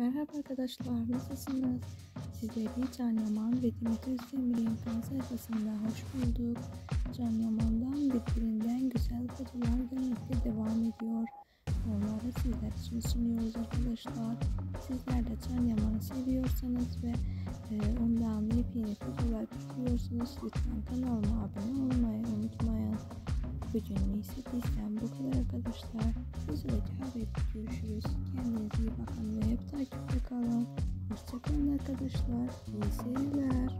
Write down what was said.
Merhaba arkadaşlar, nasılsınız? Sizleri Can Yaman ve Demet Özdemir'in fan sayfasında hoş bulduk. Can Yaman'dan birbirinden güzel fotoğraflar gelmekte devam ediyor. Onları sizler için sunuyoruz arkadaşlar. Sizler de Can Yaman'ı seviyorsanız ve e, ondan yepyeni fotoğraflar bekliyorsanız lütfen kanalıma abone olmayı unutmayın. Bugün ise bizden bu kadar arkadaşlar. Haberde görüşürüz. Arkadaşlar. İyi seyirler.